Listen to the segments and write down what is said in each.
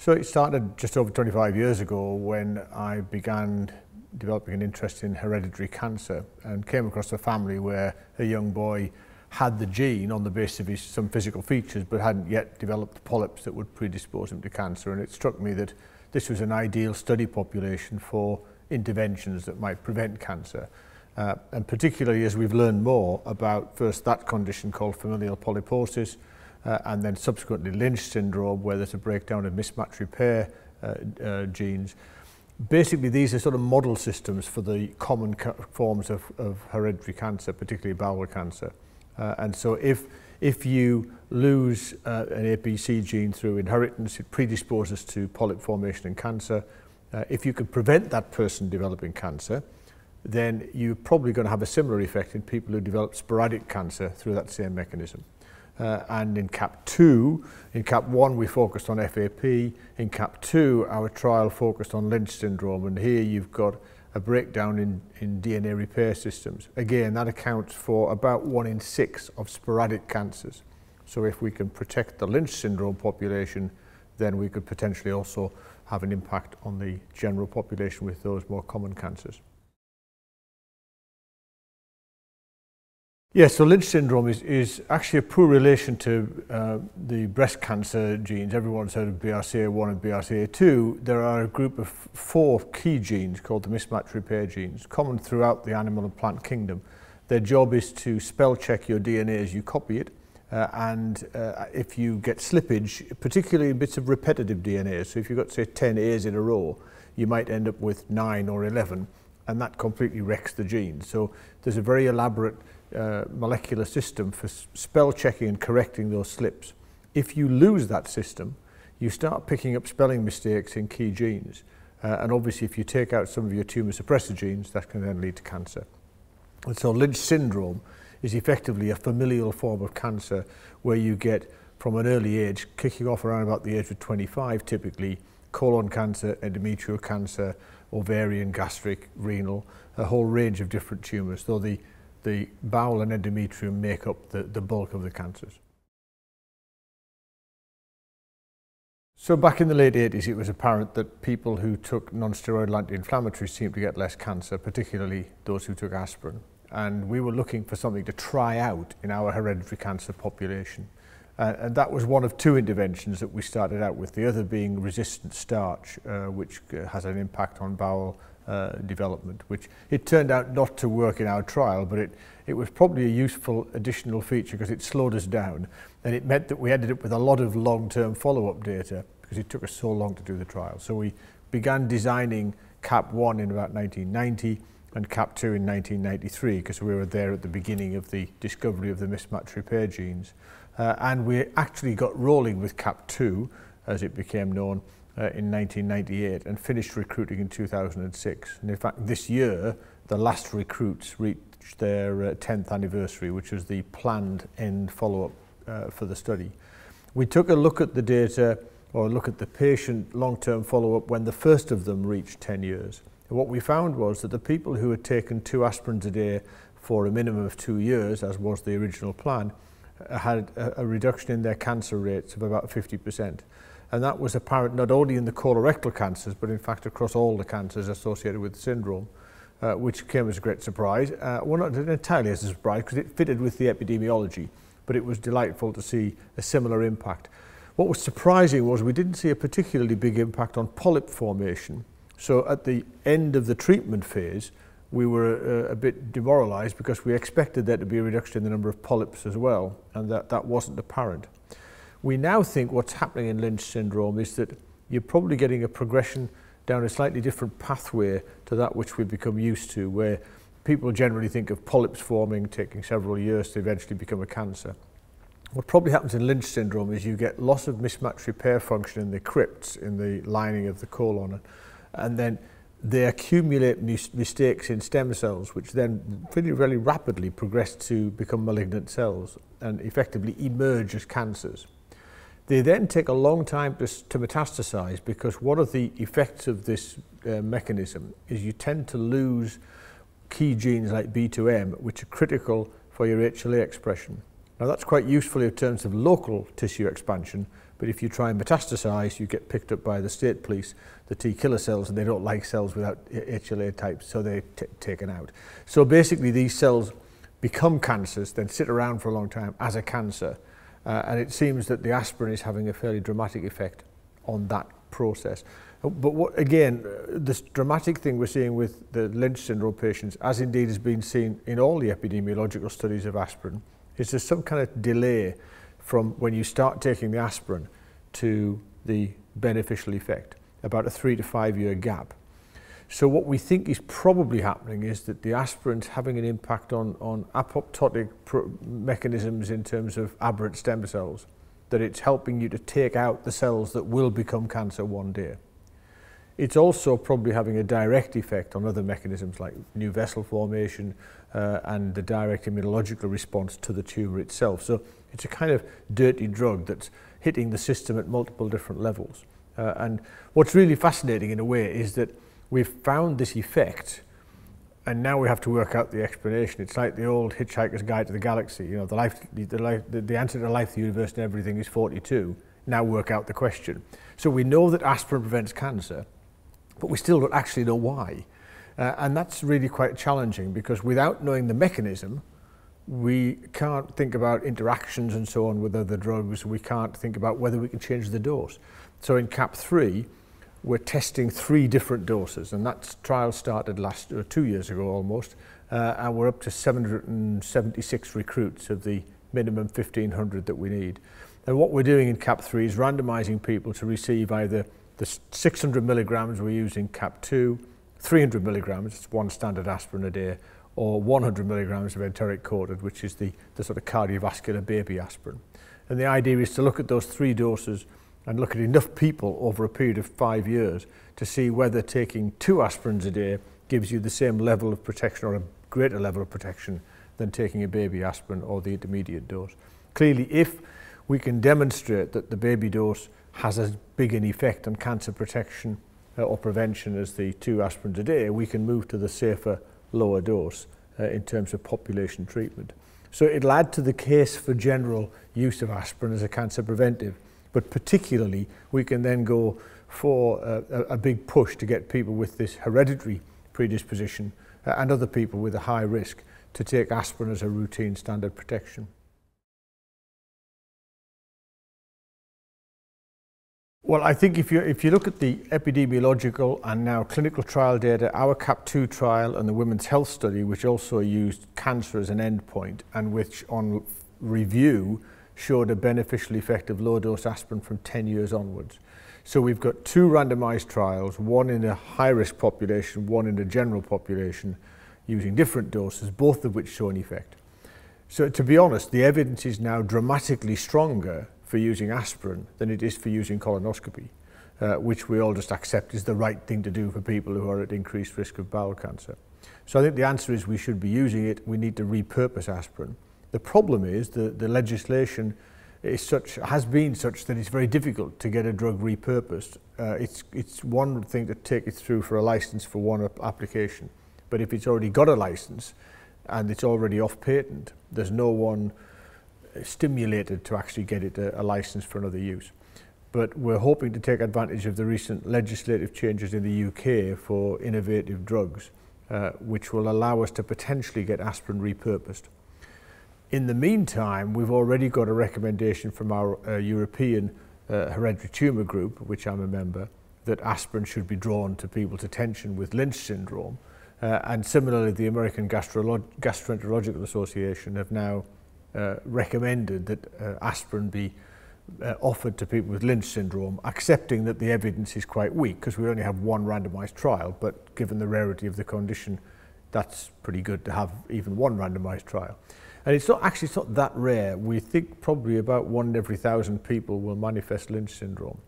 So it started just over 25 years ago when I began developing an interest in hereditary cancer and came across a family where a young boy had the gene on the basis of his, some physical features but hadn't yet developed the polyps that would predispose him to cancer. And it struck me that this was an ideal study population for interventions that might prevent cancer. Uh, and particularly as we've learned more about first that condition called familial polyposis uh, and then subsequently Lynch syndrome where there's a breakdown of mismatch repair uh, uh, genes. Basically these are sort of model systems for the common forms of, of hereditary cancer, particularly bowel cancer. Uh, and so if, if you lose uh, an APC gene through inheritance, it predisposes to polyp formation and cancer. Uh, if you can prevent that person developing cancer, then you're probably going to have a similar effect in people who develop sporadic cancer through that same mechanism. Uh, and in CaPP2, in CaPP1 we focused on FAP, in CaPP2 our trial focused on Lynch syndrome, and here you've got a breakdown in, in DNA repair systems. Again, that accounts for about one in six of sporadic cancers. So if we can protect the Lynch syndrome population, then we could potentially also have an impact on the general population with those more common cancers. Yes, so Lynch syndrome is, is actually a poor relation to uh, the breast cancer genes. Everyone's heard of BRCA1 and BRCA2. There are a group of four key genes called the mismatch repair genes, common throughout the animal and plant kingdom. Their job is to spell check your DNA as you copy it. Uh, and uh, if you get slippage, particularly in bits of repetitive DNA, so if you've got, say, 10 A's in a row, you might end up with 9 or 11, and that completely wrecks the gene. So there's a very elaborate uh, molecular system for spell checking and correcting those slips. If you lose that system, you start picking up spelling mistakes in key genes. Uh, and obviously, if you take out some of your tumor suppressor genes, that can then lead to cancer. And so Lynch syndrome is effectively a familial form of cancer where you get from an early age, kicking off around about the age of 25 typically, colon cancer, endometrial cancer, ovarian, gastric, renal, a whole range of different tumours, though the the bowel and endometrium make up the, the bulk of the cancers. So back in the late 80s, it was apparent that people who took non-steroidal anti-inflammatories seemed to get less cancer, particularly those who took aspirin. And we were looking for something to try out in our hereditary cancer population. Uh, and that was one of two interventions that we started out with, the other being resistant starch, uh, which uh, has an impact on bowel uh, development, which it turned out not to work in our trial, but it, it was probably a useful additional feature because it slowed us down. And it meant that we ended up with a lot of long-term follow-up data because it took us so long to do the trial. So we began designing CaPP1 in about 1990 and CaPP2 in 1993 because we were there at the beginning of the discovery of the mismatch repair genes. Uh, and we actually got rolling with CaPP2 as it became known uh, in 1998 and finished recruiting in 2006. And in fact, this year, the last recruits reached their uh, 10th anniversary, which was the planned end follow-up uh, for the study. We took a look at the data or look at the patient long-term follow-up when the first of them reached 10 years. And what we found was that the people who had taken two aspirins a day for a minimum of two years, as was the original plan, uh, had a, a reduction in their cancer rates of about 50%. And that was apparent not only in the colorectal cancers, but in fact across all the cancers associated with the syndrome, uh, which came as a great surprise. Uh, well, not entirely as a surprise, because it fitted with the epidemiology, but it was delightful to see a similar impact. What was surprising was we didn't see a particularly big impact on polyp formation. So at the end of the treatment phase, we were uh, a bit demoralized because we expected there to be a reduction in the number of polyps as well, and that, that wasn't apparent. We now think what's happening in Lynch syndrome is that you're probably getting a progression down a slightly different pathway to that which we've become used to, where people generally think of polyps forming, taking several years to eventually become a cancer. What probably happens in Lynch syndrome is you get loss of mismatch repair function in the crypts, in the lining of the colon, and then they accumulate mis mistakes in stem cells, which then pretty very rapidly progress to become malignant cells and effectively emerge as cancers. They then take a long time to, to metastasize because one of the effects of this uh, mechanism is you tend to lose key genes like B2M, which are critical for your HLA expression. Now that's quite useful in terms of local tissue expansion, But if you try and metastasize, you get picked up by the state police, the T killer cells, and they don't like cells without HLA types, so they're taken out. So basically, these cells become cancers, then sit around for a long time as a cancer. Uh, and it seems that the aspirin is having a fairly dramatic effect on that process. But what, again, this dramatic thing we're seeing with the Lynch syndrome patients, as indeed has been seen in all the epidemiological studies of aspirin, is there's some kind of delay from when you start taking the aspirin to the beneficial effect, about a three to five year gap. So what we think is probably happening is that the aspirin's having an impact on, on apoptotic mechanisms in terms of aberrant stem cells, that it's helping you to take out the cells that will become cancer one day. It's also probably having a direct effect on other mechanisms like new vessel formation uh, and the direct immunological response to the tumour itself. So it's a kind of dirty drug that's hitting the system at multiple different levels. Uh, and what's really fascinating in a way is that we've found this effect and now we have to work out the explanation. It's like the old Hitchhiker's Guide to the Galaxy. You know, the, life, the, the, life, the, the answer to life, the universe, and everything is 42. Now work out the question. So we know that aspirin prevents cancer, but we still don't actually know why. Uh, and that's really quite challenging because without knowing the mechanism, we can't think about interactions and so on with other drugs. We can't think about whether we can change the dose. So in CaPP3, we're testing three different doses, and that trial started last uh, two years ago almost, uh, and we're up to 776 recruits of the minimum 1,500 that we need. And what we're doing in CAP3 is randomizing people to receive either the 600 milligrams we use in CAP2, 300 milligrams, it's one standard aspirin a day, or 100 milligrams of enteric coated which is the, the sort of cardiovascular baby aspirin. And the idea is to look at those three doses and look at enough people over a period of five years to see whether taking two aspirins a day gives you the same level of protection or a greater level of protection than taking a baby aspirin or the intermediate dose. Clearly, if we can demonstrate that the baby dose has as big an effect on cancer protection uh, or prevention as the two aspirins a day, we can move to the safer, lower dose uh, in terms of population treatment. So it'll add to the case for general use of aspirin as a cancer preventive. But particularly, we can then go for a, a big push to get people with this hereditary predisposition uh, and other people with a high risk to take aspirin as a routine standard protection. Well, I think if you, if you look at the epidemiological and now clinical trial data, our CaPP2 trial and the Women's Health Study, which also used cancer as an endpoint and which on review showed a beneficial effect of low-dose aspirin from 10 years onwards. So we've got two randomized trials, one in a high-risk population, one in a general population, using different doses, both of which show an effect. So to be honest, the evidence is now dramatically stronger for using aspirin than it is for using colonoscopy, uh, which we all just accept is the right thing to do for people who are at increased risk of bowel cancer. So I think the answer is we should be using it. We need to repurpose aspirin. The problem is that the legislation is such, has been such that it's very difficult to get a drug repurposed. Uh, it's, it's one thing to take it through for a license for one application, but if it's already got a license and it's already off patent, there's no one stimulated to actually get it a, a license for another use. But we're hoping to take advantage of the recent legislative changes in the UK for innovative drugs, uh, which will allow us to potentially get aspirin repurposed. In the meantime, we've already got a recommendation from our uh, European uh, hereditary tumour group, which I'm a member, that aspirin should be drawn to people's attention with Lynch syndrome. Uh, and similarly, the American Gastroenterological Association have now uh, recommended that uh, aspirin be uh, offered to people with Lynch syndrome, accepting that the evidence is quite weak because we only have one randomized trial, but given the rarity of the condition, that's pretty good to have even one randomized trial. And it's not actually it's not that rare. We think probably about one in every thousand people will manifest Lynch syndrome.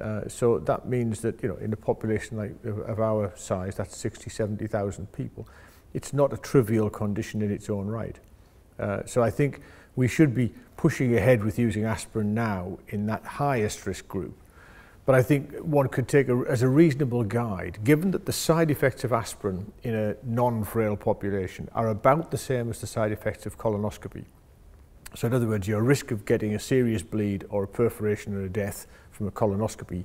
Uh, so that means that you know in a population like of, our size, that's 60, 70,000 people. It's not a trivial condition in its own right. Uh, so I think we should be pushing ahead with using aspirin now in that highest risk group But I think one could take a, as a reasonable guide, given that the side effects of aspirin in a non-frail population are about the same as the side effects of colonoscopy. So in other words, your risk of getting a serious bleed or a perforation or a death from a colonoscopy,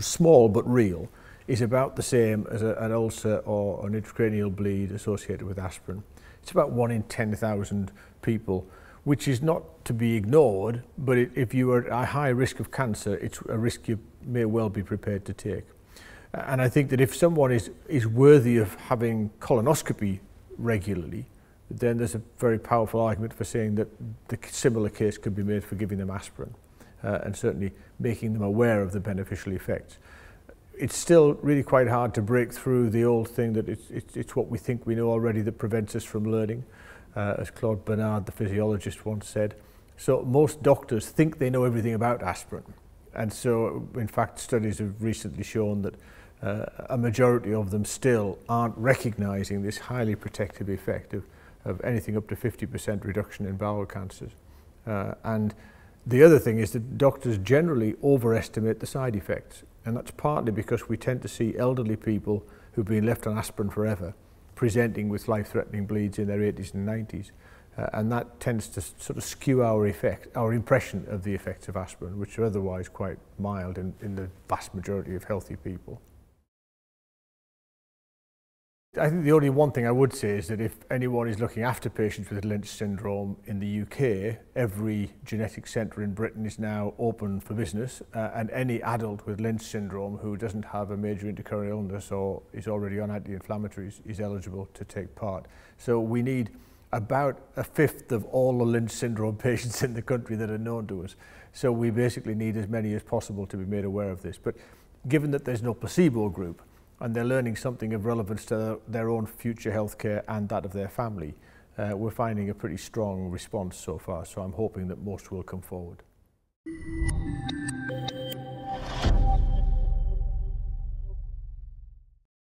small but real, is about the same as a, an ulcer or an intracranial bleed associated with aspirin. It's about one in 10,000 people which is not to be ignored, but it, if you are at a high risk of cancer, it's a risk you may well be prepared to take. And I think that if someone is, is worthy of having colonoscopy regularly, then there's a very powerful argument for saying that the similar case could be made for giving them aspirin uh, and certainly making them aware of the beneficial effects. It's still really quite hard to break through the old thing that it's, it's, it's what we think we know already that prevents us from learning, uh, as Claude Bernard, the physiologist, once said. So most doctors think they know everything about aspirin. And so, in fact, studies have recently shown that uh, a majority of them still aren't recognizing this highly protective effect of, of anything up to 50% reduction in bowel cancers. Uh, and the other thing is that doctors generally overestimate the side effects. And that's partly because we tend to see elderly people who've been left on aspirin forever presenting with life-threatening bleeds in their 80s and 90s. Uh, and that tends to sort of skew our effect, our impression of the effects of aspirin, which are otherwise quite mild in, in the vast majority of healthy people. I think the only one thing I would say is that if anyone is looking after patients with Lynch syndrome in the UK, every genetic centre in Britain is now open for business uh, and any adult with Lynch syndrome who doesn't have a major intercurrent illness or is already on anti-inflammatories is eligible to take part. So we need about a fifth of all the Lynch syndrome patients in the country that are known to us. So we basically need as many as possible to be made aware of this. But given that there's no placebo group, and they're learning something of relevance to their own future healthcare and that of their family, uh, we're finding a pretty strong response so far. So I'm hoping that most will come forward.